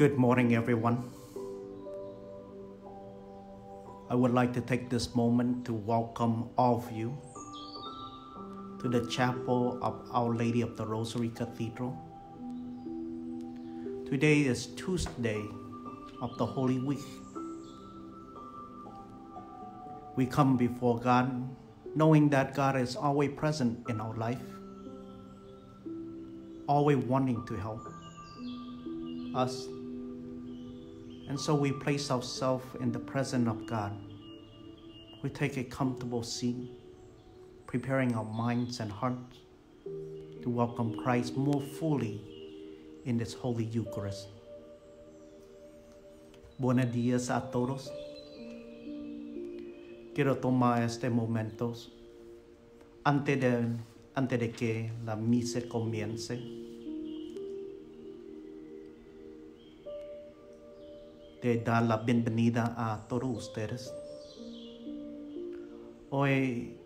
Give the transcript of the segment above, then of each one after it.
Good morning, everyone. I would like to take this moment to welcome all of you to the chapel of Our Lady of the Rosary Cathedral. Today is Tuesday of the Holy Week. We come before God knowing that God is always present in our life, always wanting to help us. And so we place ourselves in the presence of God. We take a comfortable seat, preparing our minds and hearts to welcome Christ more fully in this Holy Eucharist. Buenos días a todos. Quiero tomar este momento antes de, antes de que la misa comience. De dar la bienvenida a todos ustedes. Hoy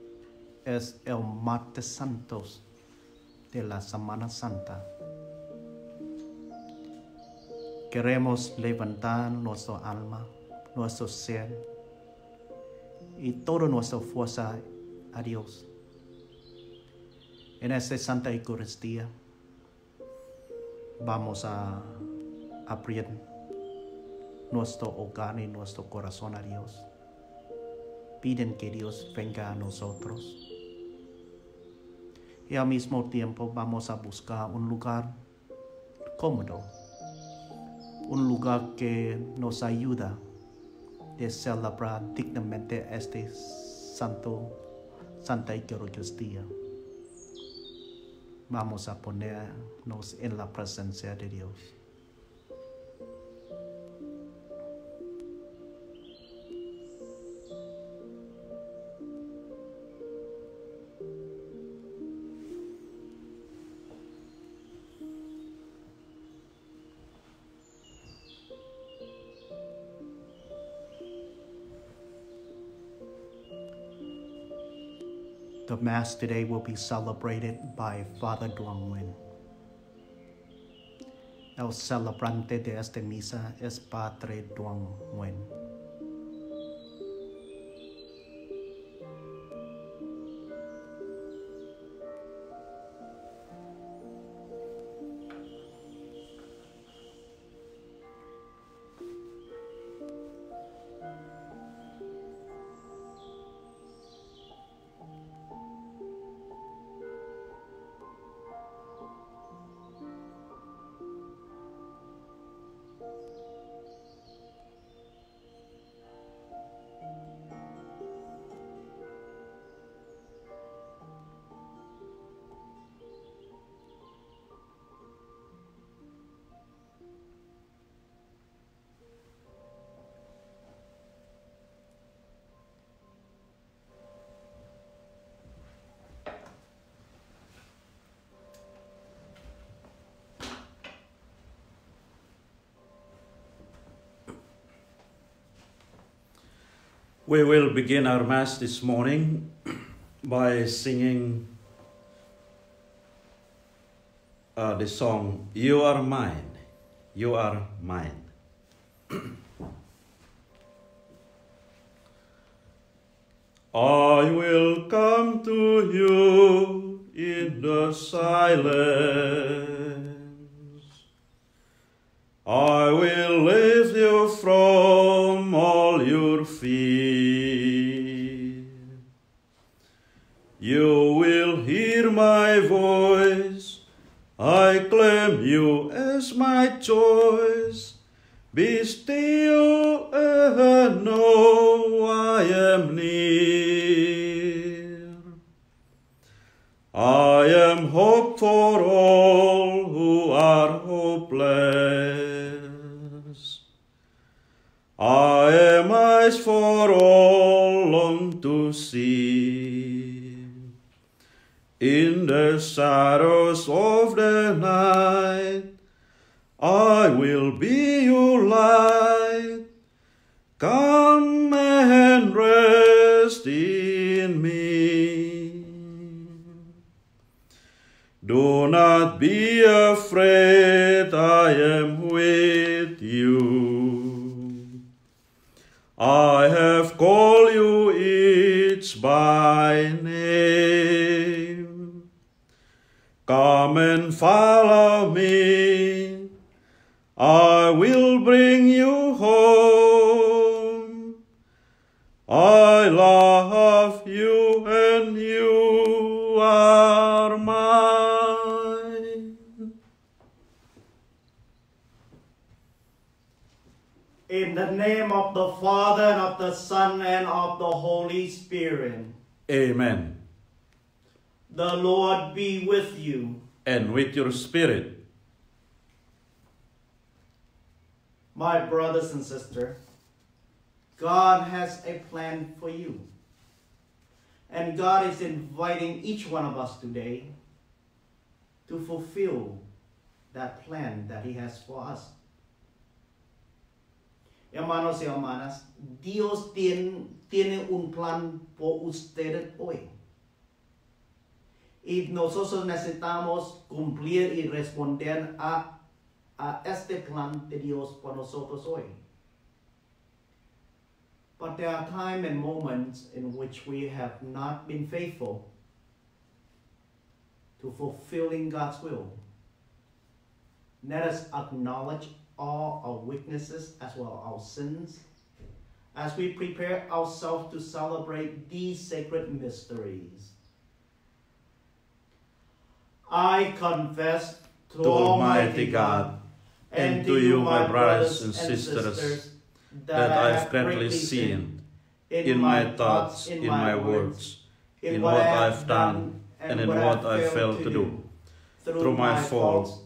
es el martes santos de la Semana Santa. Queremos levantar nuestro alma, nuestro ser y toda nuestra fuerza a Dios. En esta Santa Eucaristía vamos a abrir nuestro hogar y nuestro corazón a Dios. Piden que Dios venga a nosotros. Y al mismo tiempo vamos a buscar un lugar cómodo, un lugar que nos ayuda de celebrar dignamente este santo, Santa Eucaristía. Vamos a ponernos en la presencia de Dios. The Mass today will be celebrated by Father Duong Nguyen. El celebrante de esta misa es Padre Duong Nguyen. We will begin our Mass this morning by singing uh, the song, You Are Mine, You Are Mine. Who are hopeless. I am eyes for all long to see. In the shadows of the night, I will be Do not be afraid, I am with you. I have called you each by name. Come and follow me, I will bring you home. Of the Father, and of the Son, and of the Holy Spirit, Amen. the Lord be with you. And with your spirit, My brothers and sisters, God has a plan for you. And God is inviting each one of us today to fulfill that plan that He has for us. Hermanos y hermanas, Dios tiene, tiene un plan por ustedes hoy. Y nosotros necesitamos cumplir y responder a a este plan de Dios por nosotros hoy. But there are times and moments in which we have not been faithful to fulfilling God's will. Let us acknowledge all our weaknesses as well as our sins as we prepare ourselves to celebrate these sacred mysteries. I confess to, to Almighty God and to you, my brothers and sisters, that I have greatly sinned in my thoughts, in my words, in what I have done, and in what I failed to do, through my faults,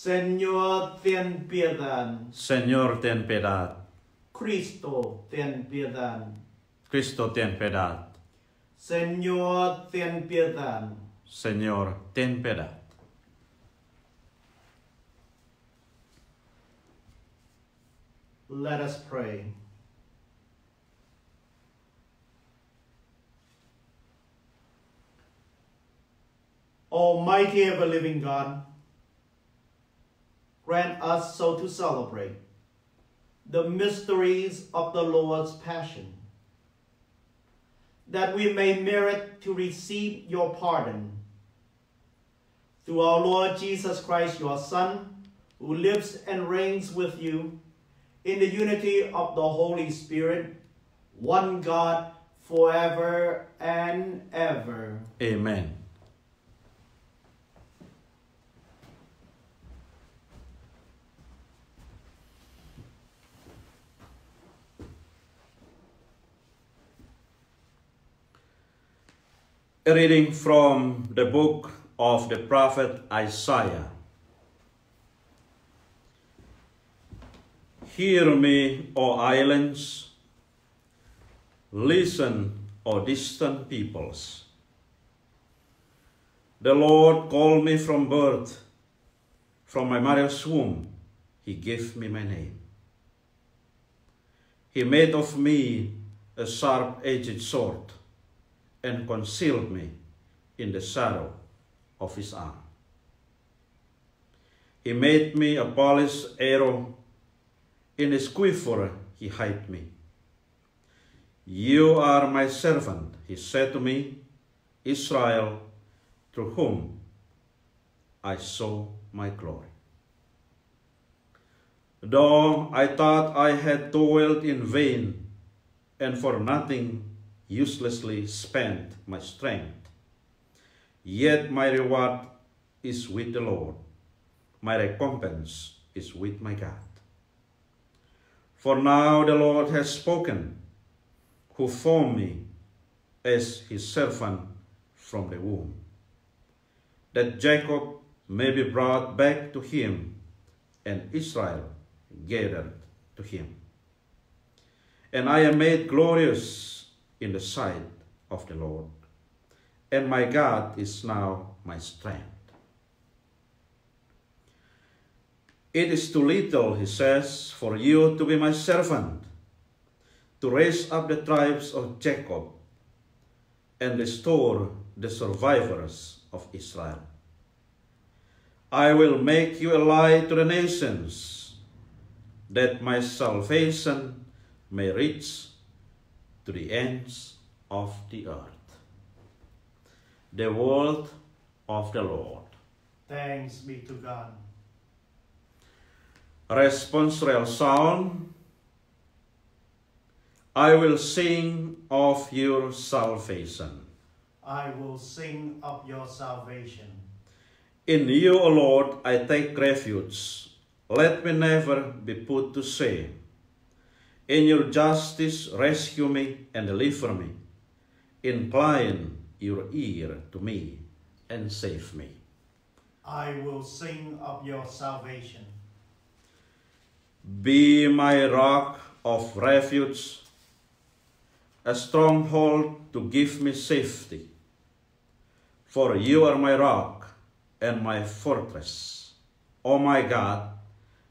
Señor, ten piedad. Señor, ten piedad. Cristo, ten piedad. Cristo, ten piedad. Señor, ten piedad. Señor, ten piedad. Let us pray. Almighty ever living God, grant us so to celebrate the mysteries of the Lord's Passion, that we may merit to receive your pardon. Through our Lord Jesus Christ, your Son, who lives and reigns with you in the unity of the Holy Spirit, one God, forever and ever. Amen. A reading from the book of the prophet Isaiah. Hear me, O islands. Listen, O distant peoples. The Lord called me from birth. From my mother's womb, He gave me my name. He made of me a sharp-edged sword and concealed me in the shadow of His arm. He made me a polished arrow in his quiver he hid me. You are my servant, he said to me, Israel, through whom I saw my glory. Though I thought I had toiled in vain and for nothing uselessly spent my strength, yet my reward is with the Lord, my recompense is with my God. For now the Lord has spoken, who formed me as his servant from the womb, that Jacob may be brought back to him and Israel gathered to him. And I am made glorious in the sight of the Lord, and my God is now my strength. It is too little, he says, for you to be my servant, to raise up the tribes of Jacob and restore the survivors of Israel. I will make you a light to the nations, that my salvation may reach to the ends of the earth. The word of the Lord. Thanks be to God. Responsorial Psalm I will sing of your salvation. I will sing of your salvation. In you, O Lord, I take refuge. Let me never be put to shame. In your justice, rescue me and deliver me. Incline your ear to me and save me. I will sing of your salvation. Be my rock of refuge, a stronghold to give me safety. For you are my rock and my fortress. O my God,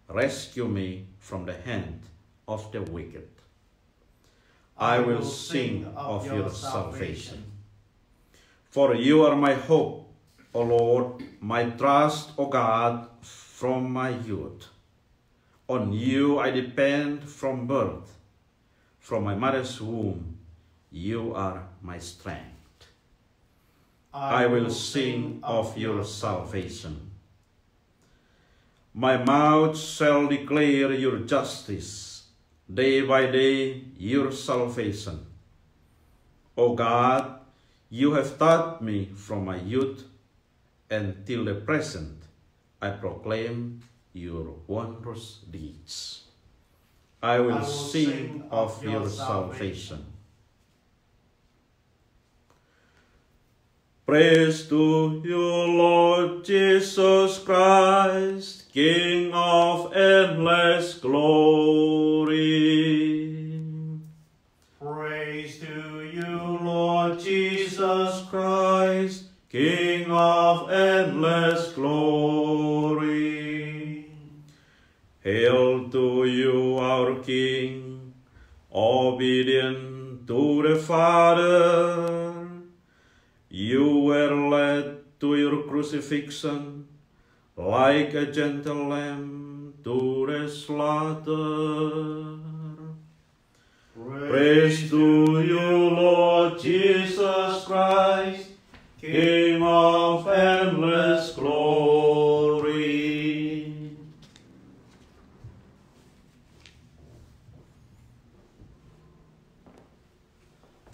rescue me from the hand of the wicked. I will sing of your salvation. For you are my hope, O Lord, my trust, O God, from my youth. On you I depend from birth. From my mother's womb, you are my strength. I will sing of your salvation. My mouth shall declare your justice, day by day your salvation. O God, you have taught me from my youth, and till the present I proclaim your wondrous deeds. I will, I will sing, sing of, your your salvation. Praise to you, Lord Jesus Christ, King of endless glory. Praise to you, Lord Jesus Christ, King of endless glory. Hail to you, our King, obedient to the Father. You to your crucifixion like a gentle lamb to the slaughter. Praise to you, Lord Jesus Christ, King of endless glory.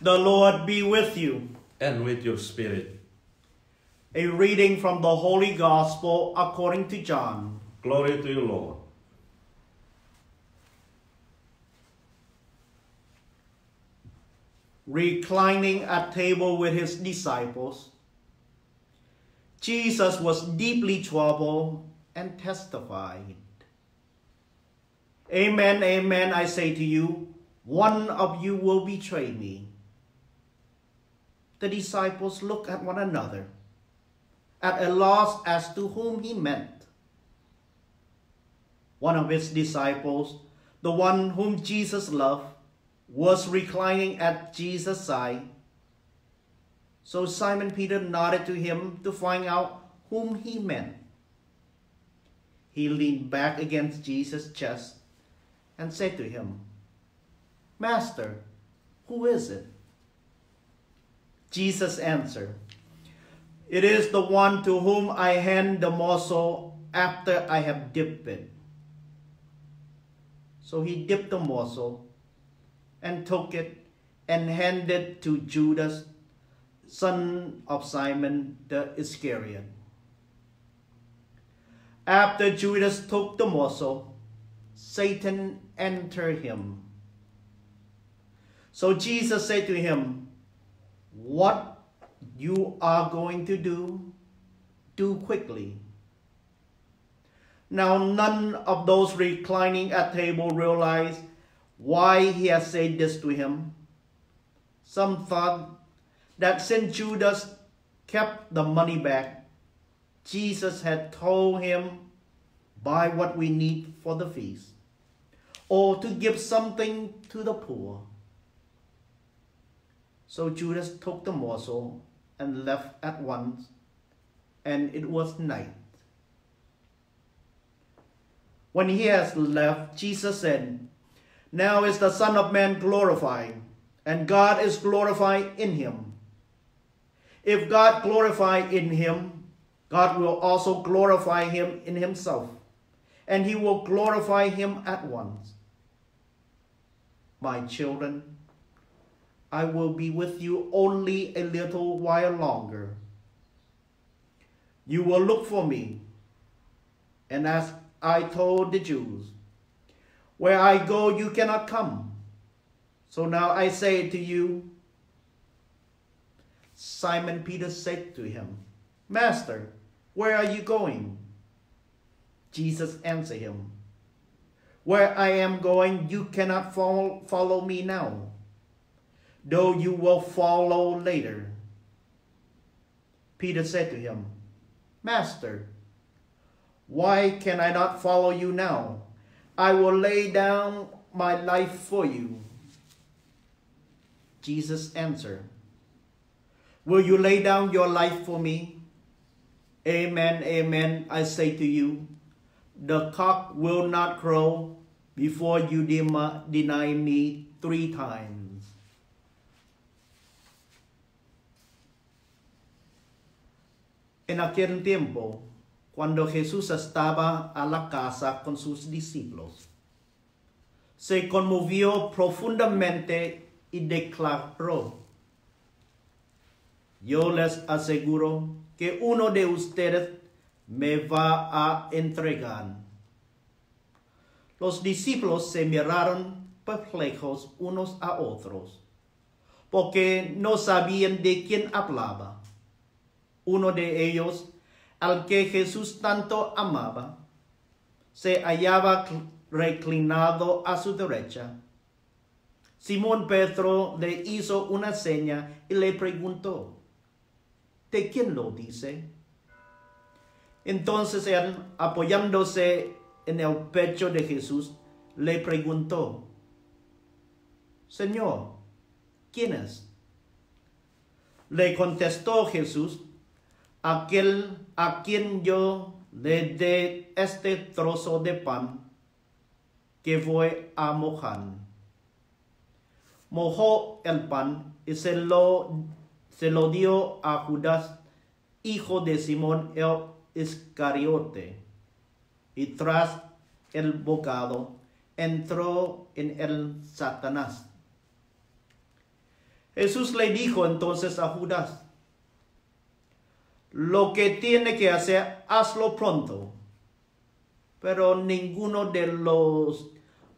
The Lord be with you. And with your spirit. A reading from the Holy Gospel according to John. Glory to you, Lord. Reclining at table with his disciples, Jesus was deeply troubled and testified. Amen, amen, I say to you, one of you will betray me. The disciples looked at one another, at a loss as to whom he meant. One of his disciples, the one whom Jesus loved, was reclining at Jesus' side. So Simon Peter nodded to him to find out whom he meant. He leaned back against Jesus' chest and said to him, Master, who is it? Jesus answered, It is the one to whom I hand the morsel after I have dipped it. So he dipped the morsel and took it and handed to Judas, son of Simon the Iscariot. After Judas took the morsel, Satan entered him. So Jesus said to him, What you are going to do, do quickly. Now none of those reclining at table realized why he had said this to him. Some thought that since Judas kept the money back, Jesus had told him, buy what we need for the feast, or to give something to the poor. So Judas took the morsel and left at once, and it was night. When he has left, Jesus said, Now is the Son of Man glorified, and God is glorified in him. If God glorified in him, God will also glorify him in himself, and he will glorify him at once. My children, I will be with you only a little while longer. You will look for me, and as I told the Jews, Where I go, you cannot come. So now I say to you, Simon Peter said to him, Master, where are you going? Jesus answered him, Where I am going, you cannot follow, follow me now, though you will follow later. Peter said to him, Master, why can I not follow you now? I will lay down my life for you. Jesus answered, Will you lay down your life for me? Amen, amen, I say to you, the cock will not crow before you deny me three times. En aquel tiempo, cuando Jesús estaba a la casa con sus discípulos. Se conmovió profundamente y declaró, yo les aseguro que uno de ustedes me va a entregar. Los discípulos se miraron perplejos unos a otros, porque no sabían de quién hablaba. Uno de ellos al que Jesús tanto amaba, se hallaba reclinado a su derecha. Simón Pedro le hizo una seña y le preguntó, ¿de quién lo dice? Entonces él, apoyándose en el pecho de Jesús, le preguntó, Señor, ¿quién es? Le contestó Jesús, aquel a quien yo le dé este trozo de pan que voy a mojar. Mojó el pan y se lo, se lo dio a Judas, hijo de Simón el Iscariote. Y tras el bocado entró en el Satanás. Jesús le dijo entonces a Judas, lo que tiene que hacer, hazlo pronto. Pero ninguno de los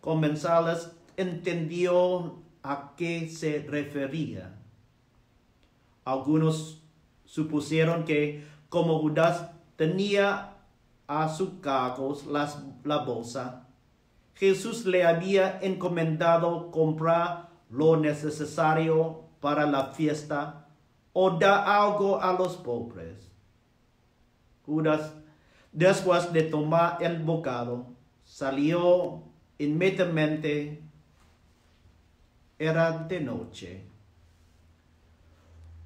comensales entendió a qué se refería. Algunos supusieron que como Judas tenía a su cargo las, la bolsa, Jesús le había encomendado comprar lo necesario para la fiesta o dar algo a los pobres. Judas, después de tomar el bocado, salió inmediatamente. Era de noche.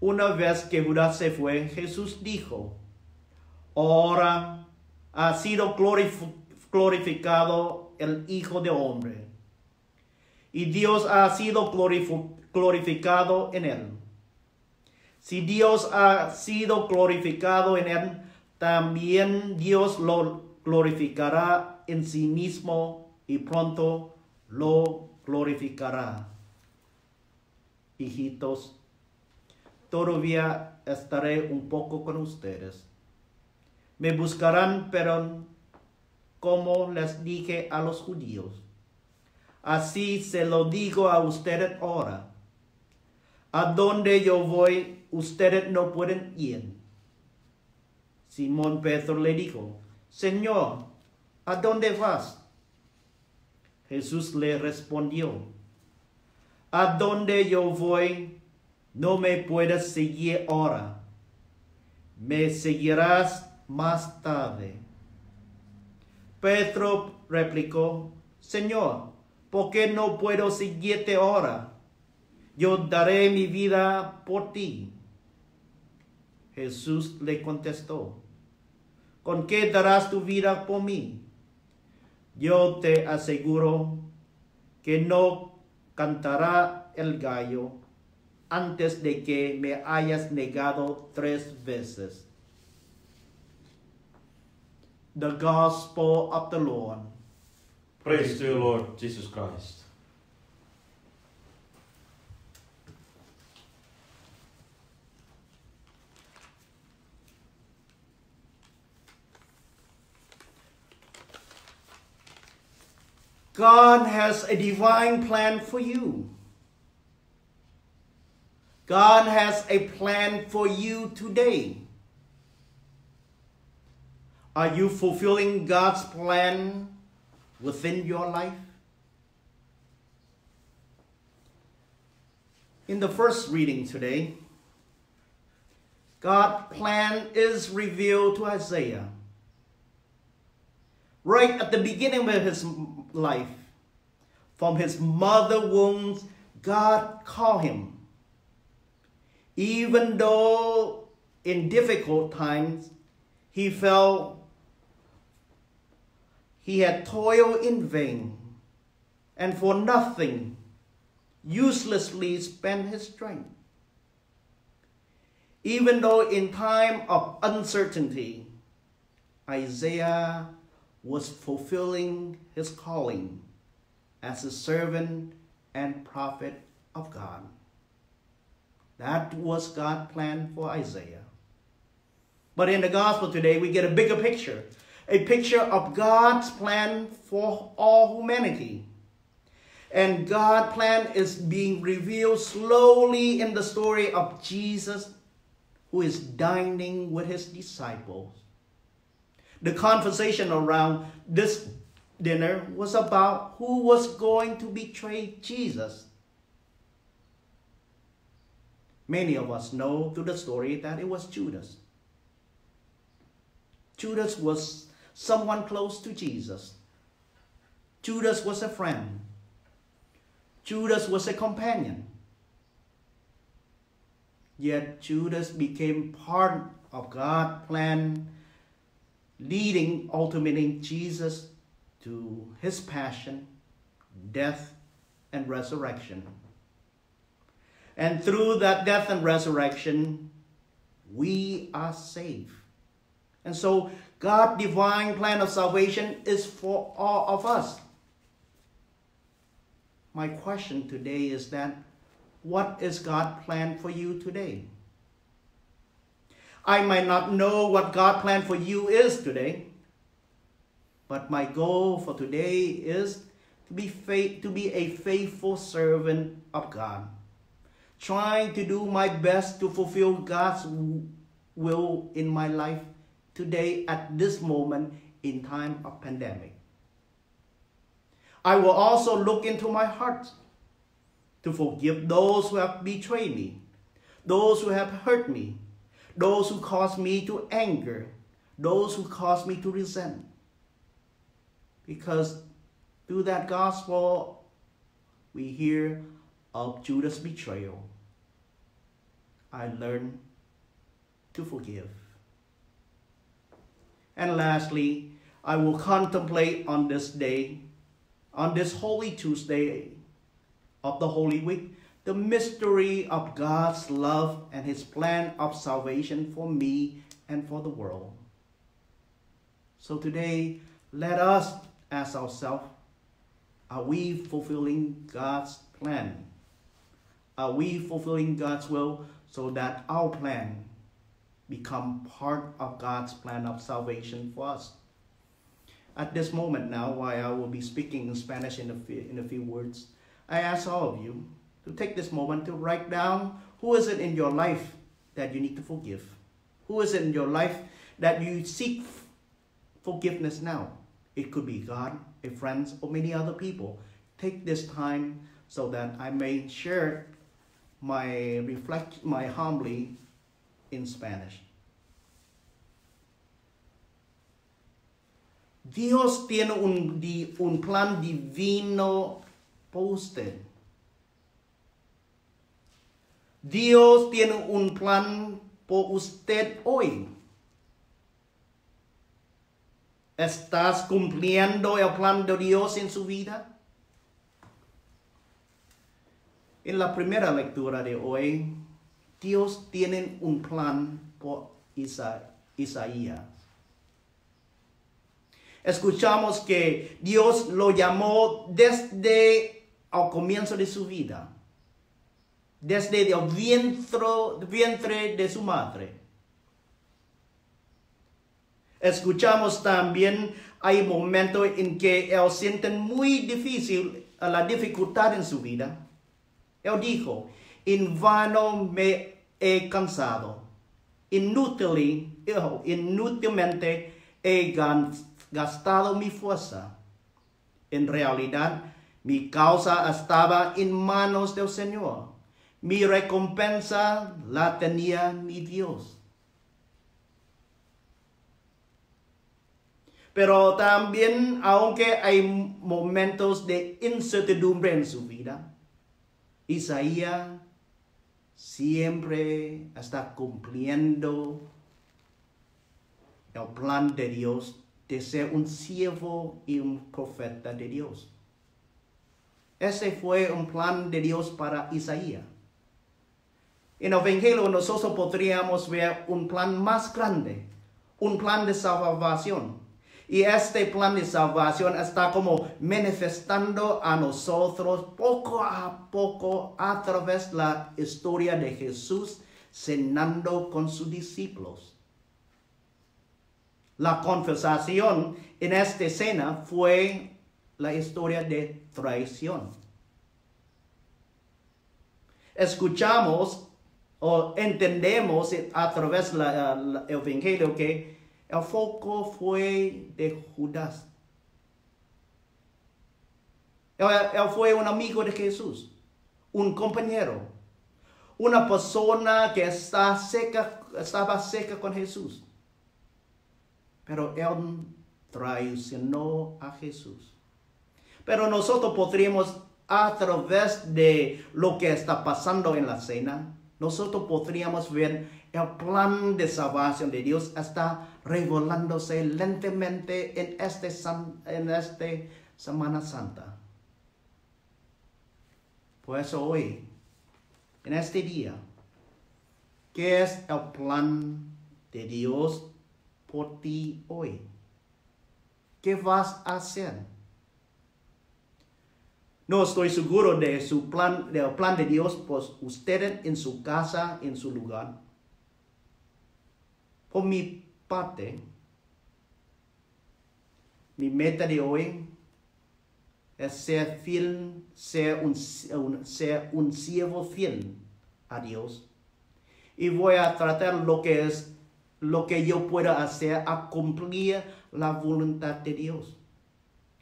Una vez que Judas se fue, Jesús dijo, ahora ha sido glorificado el Hijo de Hombre, y Dios ha sido glorificado en él. Si Dios ha sido glorificado en él, también Dios lo glorificará en sí mismo y pronto lo glorificará. Hijitos, todavía estaré un poco con ustedes. Me buscarán, pero como les dije a los judíos, así se lo digo a ustedes ahora. A donde yo voy, ustedes no pueden ir. Simón Pedro le dijo, Señor, ¿a dónde vas? Jesús le respondió, A dónde yo voy, no me puedes seguir ahora, me seguirás más tarde. Pedro replicó, Señor, ¿por qué no puedo seguirte ahora? Yo daré mi vida por ti. Jesús le contestó, ¿con qué darás tu vida por mí? Yo te aseguro que no cantará el gallo antes de que me hayas negado tres veces. The Gospel of the Lord. Praise to you, Lord Jesus Christ. God has a divine plan for you. God has a plan for you today. Are you fulfilling God's plan within your life? In the first reading today, God's plan is revealed to Isaiah. Right at the beginning of his life, from his mother wombs, God called him. Even though in difficult times he felt he had toiled in vain and for nothing uselessly spent his strength. Even though in time of uncertainty, Isaiah was fulfilling his calling as a servant and prophet of God. That was God's plan for Isaiah. But in the gospel today, we get a bigger picture a picture of God's plan for all humanity. And God's plan is being revealed slowly in the story of Jesus, who is dining with his disciples. The conversation around this dinner was about who was going to betray Jesus. Many of us know through the story that it was Judas. Judas was someone close to Jesus. Judas was a friend. Judas was a companion. Yet Judas became part of God's plan, leading ultimately Jesus to his passion, death, and resurrection. And through that death and resurrection, we are saved. And so God's divine plan of salvation is for all of us. My question today is that what is God's plan for you today? I might not know what God plan for you is today, but my goal for today is to be faith, to be a faithful servant of God, trying to do my best to fulfill God's will in my life today at this moment in time of pandemic. I will also look into my heart to forgive those who have betrayed me, those who have hurt me, those who cause me to anger, those who cause me to resent. Because through that gospel, we hear of Judas' betrayal. I learned to forgive. And lastly, I will contemplate on this day, on this Holy Tuesday of the Holy Week, the mystery of God's love and his plan of salvation for me and for the world. So today, let us ask ourselves, are we fulfilling God's plan? Are we fulfilling God's will so that our plan become part of God's plan of salvation for us. At this moment now, while I will be speaking in Spanish in a few, in a few words, I ask all of you to take this moment to write down who is it in your life that you need to forgive? Who is it in your life that you seek forgiveness now? It could be God, a friend, or many other people. Take this time so that I may share my reflect, my homily in Spanish. Dios tiene un, un plan divino por usted. Dios tiene un plan por usted hoy. ¿Estás cumpliendo el plan de Dios en su vida? En la primera lectura de hoy, Dios tiene un plan por Isa- Isaías. Escuchamos que Dios lo llamó desde el comienzo de su vida, desde el vientre, vientre de su madre. Escuchamos también, hay momentos en que él siente muy difícil la dificultad en su vida. Él dijo, en vano me he cansado, inútil, inútilmente he gastado mi fuerza. En realidad, mi causa estaba en manos del Señor. Mi recompensa la tenía mi Dios. Pero también, aunque hay momentos de incertidumbre en su vida, Isaías siempre está cumpliendo el plan de Dios de ser un siervo y un profeta de Dios. Ese fue un plan de Dios para Isaías. En el Evangelio nosotros podríamos ver un plan más grande, un plan de salvación. Y este plan de salvación está como manifestando a nosotros poco a poco a través de la historia de Jesús cenando con sus discípulos. La conversación en esta escena fue la historia de traición. Escuchamos o entendemos a través del Evangelio que el foco fue de Judas. Él, fue un amigo de Jesús, un compañero, una persona que estaba seca con Jesús. Pero él traicionó a Jesús. Pero nosotros podríamos, a través de lo que está pasando en la cena, nosotros podríamos ver el plan de salvación de Dios está revelándose lentamente en este, en este Semana Santa. Por eso hoy, en este día, ¿qué es el plan de Dios por ti hoy? ¿Qué vas a hacer? No estoy seguro de su plan, del plan de Dios por ustedes en su casa, en su lugar. Por mi parte, mi meta de hoy es ser fiel, ser un, un- ser un siervo fiel a Dios. Y voy a tratar lo que es, lo que yo pueda hacer a cumplir la voluntad de Dios.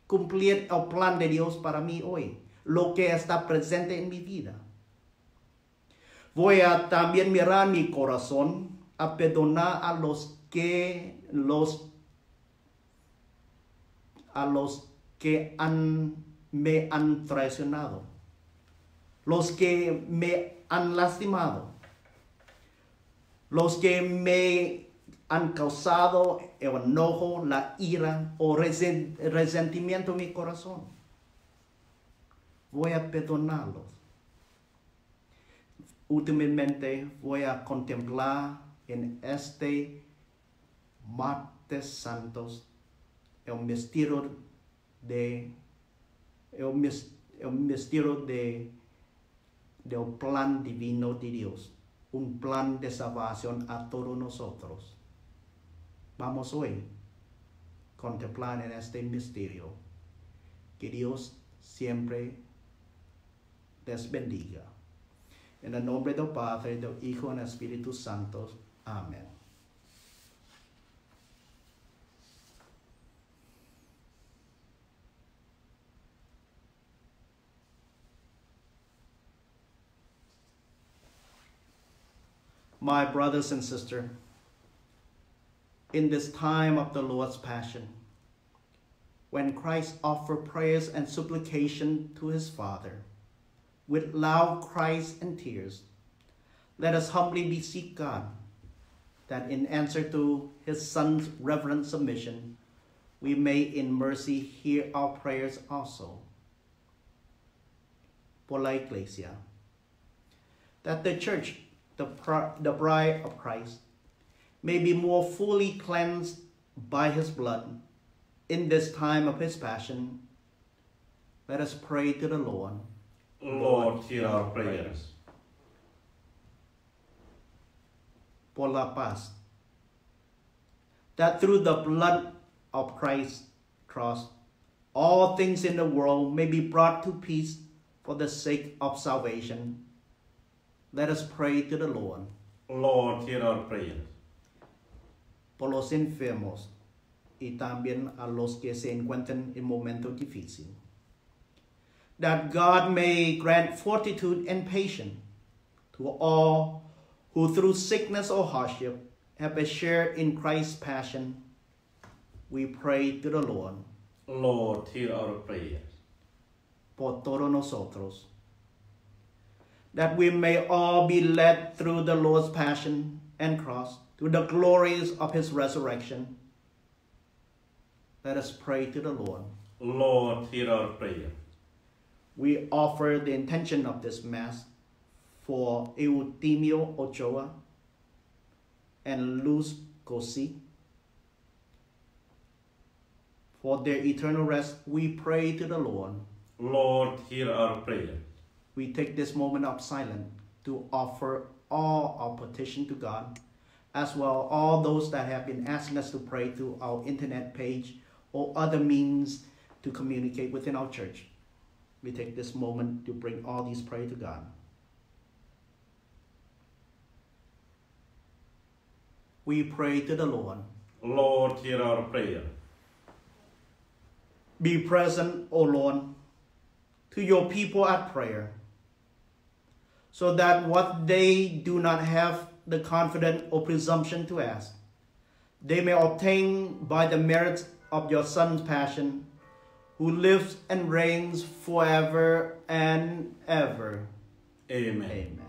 Cumplir el plan de Dios para mí hoy, lo que está presente en mi vida. Voy a también mirar mi corazón a perdonar a los que los a los que han, me han traicionado, los que me han lastimado, los que me han causado el enojo, la ira o resen- resentimiento en mi corazón. Voy a perdonarlos. Últimamente voy a contemplar en este martes santos el misterio de el misterio de del plan divino de Dios, un plan de salvación a todos nosotros. Vamos hoy a contemplar en este misterio. Que Dios siempre les bendiga. En el nombre del Padre, del Hijo y del Espíritu Santo. Amén. My brothers and sisters, in this time of the Lord's Passion, when Christ offered prayers and supplication to his Father, with loud cries and tears, let us humbly beseech God that in answer to his Son's reverent submission, we may in mercy hear our prayers also. Por la Iglesia, that the church, the, the bride of Christ, may be more fully cleansed by his blood in this time of his passion. Let us pray to the Lord. Lord, hear our prayers. Por la paz, that through the blood of Christ's cross, all things in the world may be brought to peace for the sake of salvation. Let us pray to the Lord. Lord, hear our prayers. Por enfermos y también a los que se encuentran en momento difícil. That God may grant fortitude and patience to all who through sickness or hardship have a share in Christ's passion we pray to the Lord. Lord, hear our prayers. Por todos nosotros. That we may all be led through the Lord's passion and cross to the glories of his resurrection. Let us pray to the Lord. Lord, hear our prayer. We offer the intention of this Mass for Eutimio Ochoa and Luz Gosi for their eternal rest, we pray to the Lord. Lord, hear our prayer. We take this moment of silence to offer all our petition to God, as well all those that have been asking us to pray through our internet page or other means to communicate within our church. We take this moment to bring all these prayer to God. We pray to the Lord. Lord, hear our prayer. Be present, O Lord, to your people at prayer, so that what they do not have the confidence or presumption to ask, they may obtain by the merits of your Son's passion, who lives and reigns forever and ever. Amen. Amen.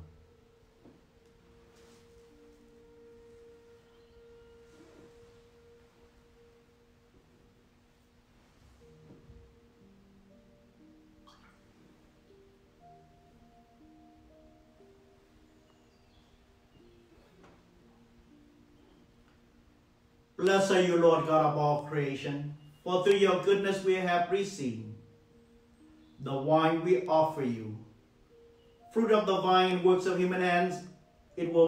Blessed are you, Lord God of all creation, for through your goodness we have received the wine we offer you. Fruit of the vine, works of human hands, it will